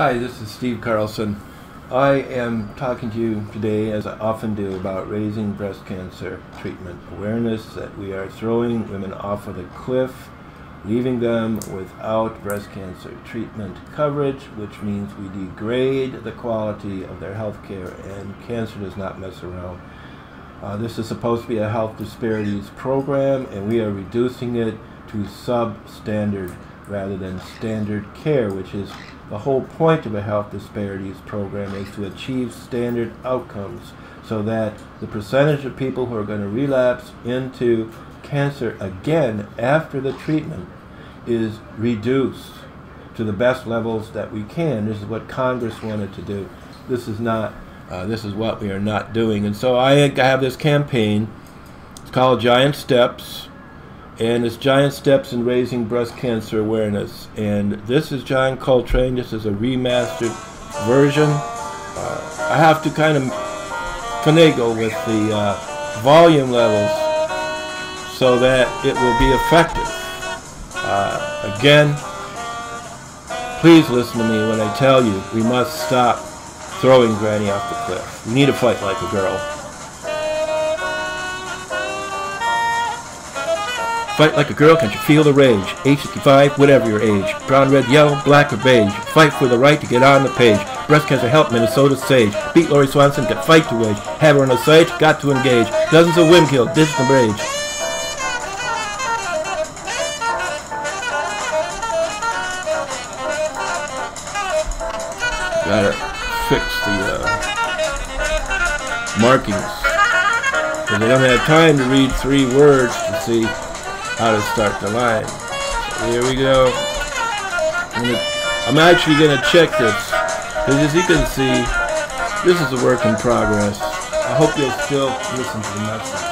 Hi, this is Steve Carlson. I am talking to you today, as I often do, about raising breast cancer treatment awareness that we are throwing women off of the cliff, leaving them without breast cancer treatment coverage, which means we degrade the quality of their health care, and cancer does not mess around. Uh, this is supposed to be a health disparities program, and we are reducing it to substandard rather than standard care, which is the whole point of a health disparities program is to achieve standard outcomes so that the percentage of people who are going to relapse into cancer again after the treatment is reduced to the best levels that we can. This is what Congress wanted to do. This is not, uh, this is what we are not doing. And so I have this campaign. It's called Giant Steps and it's Giant Steps in Raising Breast Cancer Awareness. And this is John Coltrane. This is a remastered version. Uh, I have to kind of finagle with the uh, volume levels so that it will be effective. Uh, again, please listen to me when I tell you we must stop throwing Granny off the cliff. We need to fight like a girl. Fight like a girl, can't you feel the rage? Age 65, whatever your age. Brown, red, yellow, black, or beige. Fight for the right to get on the page. Breast cancer help Minnesota sage. Beat Lori Swanson, got fight to wage. Have her on the stage, got to engage. Dozens of women killed, this is the rage. Gotta fix the uh, markings. Because they don't have time to read three words to see how to start the line. Here we go. I'm, I'm actually going to check this because as you can see, this is a work in progress. I hope you'll still listen to the message.